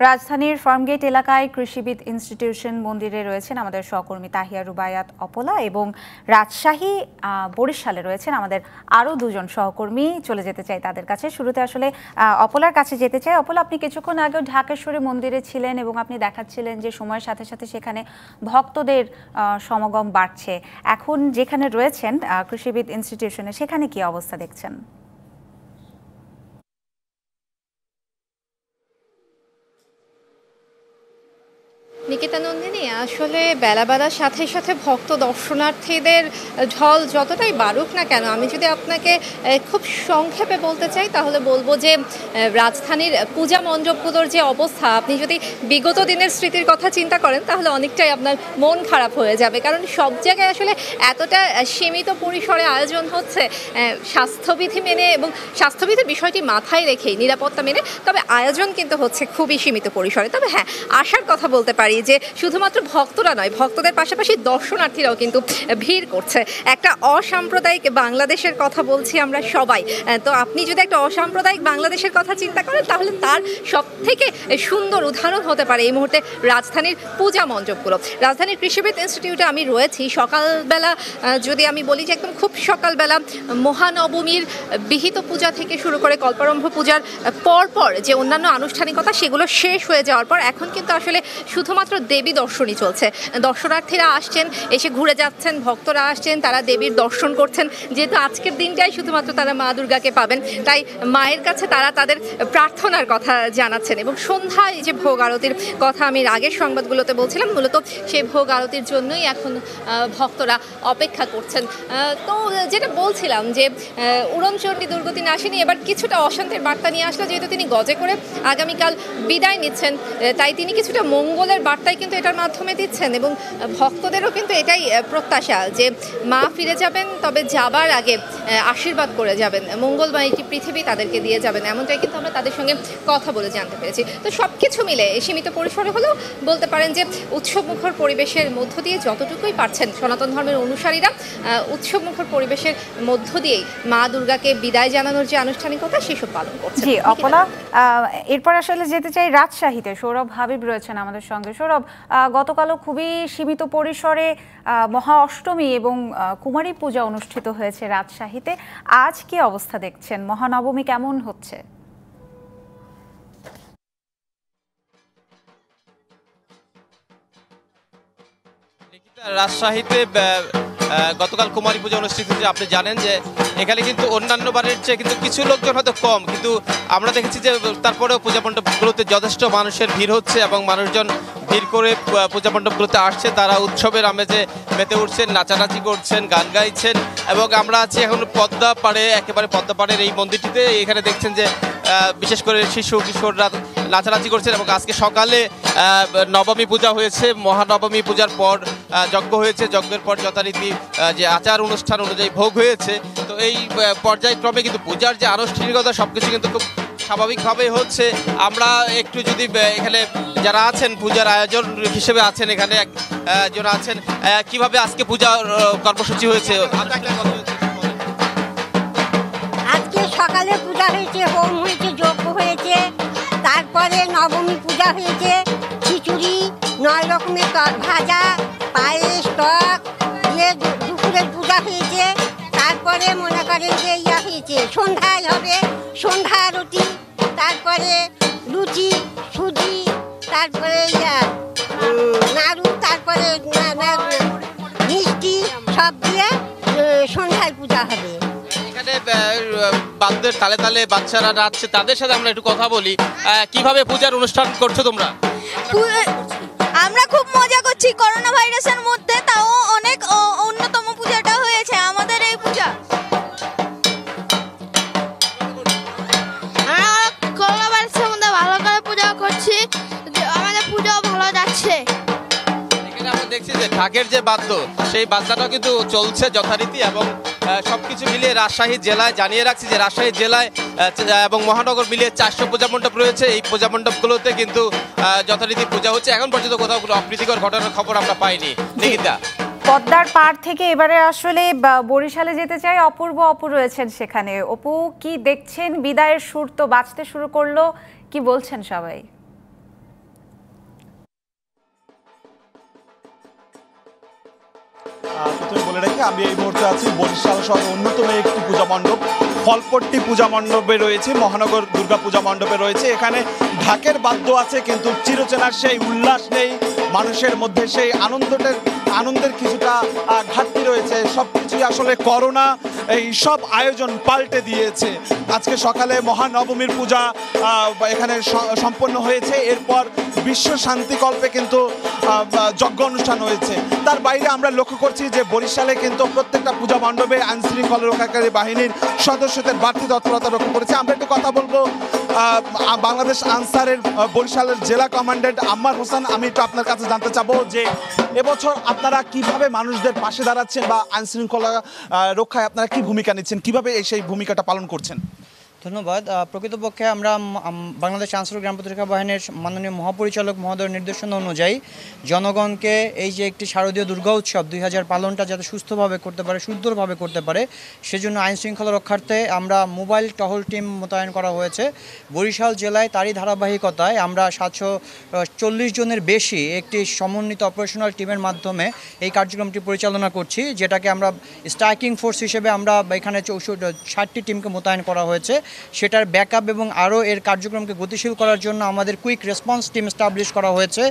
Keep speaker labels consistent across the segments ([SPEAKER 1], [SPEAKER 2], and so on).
[SPEAKER 1] রাজধানীর ফার্মগেট এলাকায় কৃষিবিদ ইনস্টিটিউশন মন্দিরে রয়েছেন আমাদের সহকর্মী তাহিয়া রুবায়াত অপলা এবং রাজশাহী বরিশালে রয়েছেন আমাদের আরও দুজন সহকর্মী। চলে যেতে চাই তাদের কাছে। শুরুতে আসলে অপলার কাছে যেতে চাই। অপলা, আপনি কিছুক্ষণ আগেও ঢাকেশ্বরী মন্দিরে ছিলেন এবং আপনি দেখাচ্ছিলেন যে সময়ের সাথে সাথে সেখানে ভক্তদের সমাগম বাড়ছে। এখন যেখানে রয়েছেন কৃষিবিদ ইনস্টিটিউশনে সেখানে কি অবস্থা দেখছেন?
[SPEAKER 2] নিকিতা নন্দিনী আসলে বেলা বেলার সাথে সাথে ভক্ত দর্শনার্থীদের ঢল যতটাই বাড়ুক না কেন, আমি যদি আপনাকে খুব সংক্ষেপে বলতে চাই, তাহলে বলব যে রাজধানীর পূজা মণ্ডপগুলোর যে অবস্থা, আপনি যদি বিগত দিনের স্মৃতির কথা চিন্তা করেন, তাহলে অনেকটাই আপনার মন খারাপ হয়ে যাবে। কারণ সব জায়গায় আসলে এতটা সীমিত পরিসরে আয়োজন হচ্ছে স্বাস্থ্যবিধি মেনে এবং স্বাস্থ্যবিধির বিষয়টি মাথায় রেখেই, নিরাপত্তা মেনে, তবে আয়োজন কিন্তু হচ্ছে খুবই সীমিত পরিসরে। তবে হ্যাঁ আসার কথা বলতে পারি যে শুধুমাত্র ভক্তরা নয়, ভক্তদের পাশাপাশি দর্শনার্থীরাও কিন্তু ভিড় করছে। একটা অসাম্প্রদায়িক বাংলাদেশের কথা বলছি আমরা সবাই। তো আপনি যদি একটা অসাম্প্রদায়িক বাংলাদেশের কথা চিন্তা করেন, তাহলে তার সব থেকে সুন্দর উদাহরণ হতে পারে এই মুহূর্তে রাজধানীর পূজা মণ্ডপগুলো। রাজধানীর কৃষিবিদ ইনস্টিটিউটে আমি রয়েছি। সকালবেলা যদি আমি বলি যে একদম খুব সকালবেলা মহানবমীর বিহিত পূজা থেকে শুরু করে কল্পারম্ভ পূজার পরপর যে অন্যান্য আনুষ্ঠানিকতা, সেগুলো শেষ হয়ে যাওয়ার পর এখন কিন্তু আসলে শুধুমাত্র শুধুমাত্র দেবী দর্শনই চলছে। দর্শনার্থীরা আসছেন, এসে ঘুরে যাচ্ছেন, ভক্তরা আসছেন, তারা দেবীর দর্শন করছেন। যেহেতু আজকের দিনটাই শুধুমাত্র তারা মা দুর্গাকে পাবেন, তাই মায়ের কাছে তারা তাদের প্রার্থনার কথা জানাচ্ছেন। এবং সন্ধ্যায় যে ভোগ আরতির কথা আমি আগের সংবাদগুলোতে বলছিলাম, মূলত সেই ভোগ আরতির জন্যই এখন ভক্তরা অপেক্ষা করছেন। তো যেটা বলছিলাম যে উড়নচণ্ডী দুর্গতি আসেনি এবার কিছুটা অশান্তির বার্তা নিয়ে আসলো, যেহেতু তিনি গজে করে আগামীকাল বিদায় নিচ্ছেন তাই তিনি কিছুটা মঙ্গলের বার্তাই কিন্তু এটার মাধ্যমে দিচ্ছেন এবং ভক্তদেরও কিন্তু এটাই প্রত্যাশা যে মা ফিরে যাবেন, তবে যাবার আগে আশীর্বাদ করে যাবেন। মঙ্গলময় একটি পৃথিবী তাদেরকে দিয়ে যাবেন। এমনটাই কিন্তু আমরা তাদের সঙ্গে কথা বলে জানতে পেরেছি। তো সব কিছু মিলে সীমিত পরিসরে হলেও বলতে পারেন যে উৎসবমুখর পরিবেশের মধ্য দিয়ে যতটুকুই পারছেন সনাতন ধর্মের অনুসারীরা উৎসবমুখর পরিবেশের মধ্য দিয়েই মা দুর্গাকে বিদায় জানানোর যে আনুষ্ঠানিকতা সেসব পালন করছে
[SPEAKER 1] জি অপলা এরপর আসলে যেতে চাই রাজশাহীতে। সৌরভ হাবিব রয়েছেন আমাদের সঙ্গে। সৌরভ গতকালও খুবই সীমিত পরিসরে মহা অষ্টমী এবং কুমারী পূজা অনুষ্ঠিত হয়েছে রাজশাহীতে আজ কি অবস্থা দেখছেন? মহানবমী কেমন হচ্ছে?
[SPEAKER 3] রাজশাহীতে গতকাল কুমারী পুজো অনুষ্ঠিত হয়েছে। আপনি জানেন যে এখানে কিন্তু অন্যান্য বারের চেয়ে কিন্তু কিছু লোকজন হয়তো কম। কিন্তু আমরা দেখেছি যে তারপরেও পূজা মণ্ডপগুলোতে যথেষ্ট মানুষের ভিড় হচ্ছে এবং মানুষজন ভিড় করে পূজা মণ্ডপগুলোতে আসছে। তারা উৎসবের আমেজে মেতে উঠছেন, নাচানাচি করছেন, গান গাইছেন এবং আমরা আছি এখন পদ্মা পাড়ে, একেবারে পদ্মা পাড়ের এই মন্দিরটিতে। এখানে দেখছেন যে বিশেষ করে শিশু, কিশোররা নাচানাচি করছেন এবং আজকে সকালে নবমী পূজা হয়েছে। মহানবমী পূজার পর যজ্ঞ হয়েছে। যজ্ঞের পর যথারীতি যে আচার অনুষ্ঠান অনুযায়ী ভোগ হয়েছে। তো এই পর্যায়ক্রমে কিন্তু পূজার যে আনুষ্ঠানিকতা সব কিছু কিন্তু খুব স্বাভাবিকভাবে হচ্ছে। আমরা একটু যদি এখানে যারা আছেন, পূজার আয়োজন হিসেবে আছেন এখানে একজন আছেন কীভাবে আজকে পূজা কর্মসূচি হয়েছে?
[SPEAKER 4] আজকে সকালে পূজা হয়েছে, হোম হয়েছে যজ্ঞ হয়েছে, তারপরে নবমী পূজা হয়েছে, খিচুড়ি, নয় রকমের ভাজা আরতি তারপরে লুচি সুজি তারপরে নাড়ু তারপরে মিষ্টি সব দিয়ে সন্ধ্যায় পূজা হবে।
[SPEAKER 3] এখানে বাদ্যের তালে তালে বাচ্চারা নাচছে তাদের সাথে আমরা একটু কথা বলি। কীভাবে পূজার অনুষ্ঠান করছ তোমরা?
[SPEAKER 5] আমরা খুব মজা করছি করোনা ভাইরাসের মধ্যে তাও অনেক অন্যতম পূজাটা হয়েছে আমাদের এই পূজা।
[SPEAKER 3] যে ঢাকের যে বাদ্য, সেই বাদ্যটাও কিন্তু চলছে যথারীতি এবং সবকিছু মিলিয়ে রাজশাহী জেলায় জানিয়ে রাখছি যে রাজশাহী জেলায় এবং মহানগর মিলিয়ে চারশো পূজা মণ্ডপ রয়েছে। এই পূজা মণ্ডপগুলোতে কিন্তু যথারীতি পূজা হচ্ছে। এখন পর্যন্ত কোথাও কোনো অপ্রীতিকর ঘটনার খবর আমরা পাইনি। নিকিতা?
[SPEAKER 1] পদ্মার পার থেকে এবারে আসলে বরিশালে যেতে চাই, অপূর্ব অপু রয়েছেন সেখানে। অপু, কি দেখছেন? বিদায়ের সুর তো বাঁচতে শুরু করল। কি বলছেন সবাই?
[SPEAKER 6] প্রথমে বলে রাখি, আমি এই মুহূর্তে আছি বরিশাল শহরের অন্যতম একটি পূজা মণ্ডপ। ফলপট্টি পূজা মণ্ডপে রয়েছে, মহানগর দুর্গা পূজা মণ্ডপে রয়েছে। এখানে ঢাকের বাদ্য আছে, কিন্তু চিরচেনার সেই উল্লাস নেই, মানুষের মধ্যে সেই আনন্দটার আনন্দের কিছুটা ঘাটতি রয়েছে। সব কিছুই আসলে করোনা এই সব আয়োজন পাল্টে দিয়েছে। আজকে সকালে মহানবমীর পূজা এখানে সম্পন্ন হয়েছে। এরপর বিশ্ব শান্তিকল্পে কিন্তু যজ্ঞ অনুষ্ঠান হয়েছে। তার বাইরে আমরা লক্ষ্য করছি যে বরিশালে কিন্তু প্রত্যেকটা পূজা মণ্ডপে আইন শৃঙ্খলা রক্ষাকারী বাহিনীর সদস্যদের বাড়তি তৎপরতা লক্ষ্য করেছে। আমরা একটু কথা বলব বাংলাদেশ আনসারের বরিশালের জেলা কমান্ডেন্ট আম্মার হোসেন। আমি একটু আপনার কাছে জানতে চাবো যে এবছর আপনারা কীভাবে মানুষদের পাশে দাঁড়াচ্ছেন বা আইন শৃঙ্খলা রক্ষায় আপনারা কি ভূমিকা নিচ্ছেন? কীভাবে এই সেই ভূমিকাটা পালন করছেন?
[SPEAKER 7] ধন্যবাদ। প্রকৃতপক্ষে আমরা বাংলাদেশ আনসার গ্রাম প্রতিরক্ষা বাহিনীর মাননীয় মহাপরিচালক মহোদয়ের নির্দেশনা অনুযায়ী জনগণকে এই যে একটি শারদীয় দুর্গা উৎসব দুই হাজার পালনটা যাতে সুস্থভাবে করতে পারে, সুন্দরভাবে করতে পারে, সেজন্য আইন শৃঙ্খলা রক্ষার্থে আমরা মোবাইল টহল টিম মোতায়েন করা হয়েছে। বরিশাল জেলায় তারই ধারাবাহিকতায় আমরা সাতশো চল্লিশ জনের বেশি একটি সমন্বিত অপারেশনাল টিমের মাধ্যমে এই কার্যক্রমটি পরিচালনা করছি, যেটাকে আমরা স্ট্রাইকিং ফোর্স হিসেবে আমরা এখানে চৌষট্টি, ষাটটি টিমকে মোতায়েন করা হয়েছে। সেটার ব্যাকআপ এবং আরও এর কার্যক্রমকে গতিশীল করার জন্য আমাদের কুইক রেসপন্স টিম স্টাবলিশ করা হয়েছে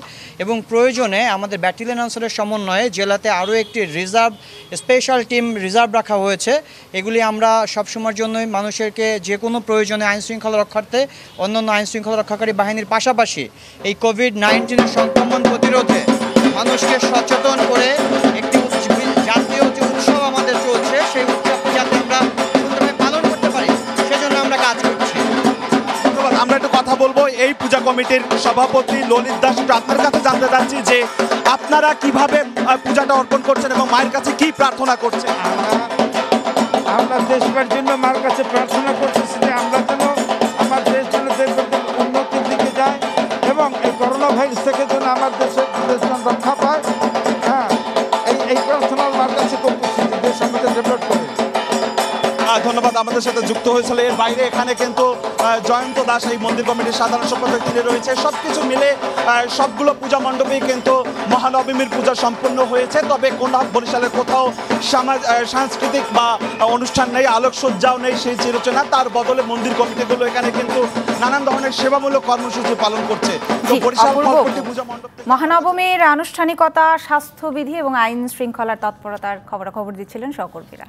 [SPEAKER 7] এবং প্রয়োজনে আমাদের ব্যাটালিয়ন আনসারের সমন্বয়ে জেলাতে আরও একটি রিজার্ভ, স্পেশাল টিম রিজার্ভ রাখা হয়েছে। এগুলি আমরা সবসময়ের জন্যই মানুষেরকে যে কোনো প্রয়োজনে আইন শৃঙ্খলা রক্ষার্থে, অন্যান্য আইন শৃঙ্খলা রক্ষাকারী বাহিনীর পাশাপাশি এই কোভিড নাইন্টিনের সংক্রমণ প্রতিরোধে মানুষকে সচেতন করে একটি আমরা
[SPEAKER 6] একটু কথা বলব। এই পূজা কমিটির সভাপতি ললিত দাস আপনার কাছে জানতে চাচ্ছি যে আপনারা কীভাবে পূজাটা অর্পণ করছেন এবং মায়ের কাছে কি প্রার্থনা করছেন?
[SPEAKER 8] আমরা দেশবার জন্য মার কাছে প্রার্থনা করতেছি
[SPEAKER 6] ধন্যবাদ আমাদের সাথে যুক্ত হয়েছিল। এর বাইরে এখানে কিন্তু জয়ন্ত দাস এই মন্দির কমিটির সাধারণ সম্পাদক তিনি রয়েছে সব কিছু মিলে সবগুলো পূজা মণ্ডপেই কিন্তু মহানবমীর পূজা সম্পন্ন হয়েছে। তবে কোন বরিশালের কোথাও সামাজ- সাংস্কৃতিক বা অনুষ্ঠান নেই আলোকসজ্জাও নেই সেই চিরচেনা। তার বদলে মন্দির কমিটিগুলো এখানে কিন্তু নানান ধরনের সেবামূলক কর্মসূচি পালন করছে। তো বরিশাল পূজা মণ্ডপ
[SPEAKER 1] মহানবমীর আনুষ্ঠানিকতা স্বাস্থ্যবিধি এবং আইন শৃঙ্খলার তৎপরতার খবরাখবর দিচ্ছিলেন সহকর্মীরা।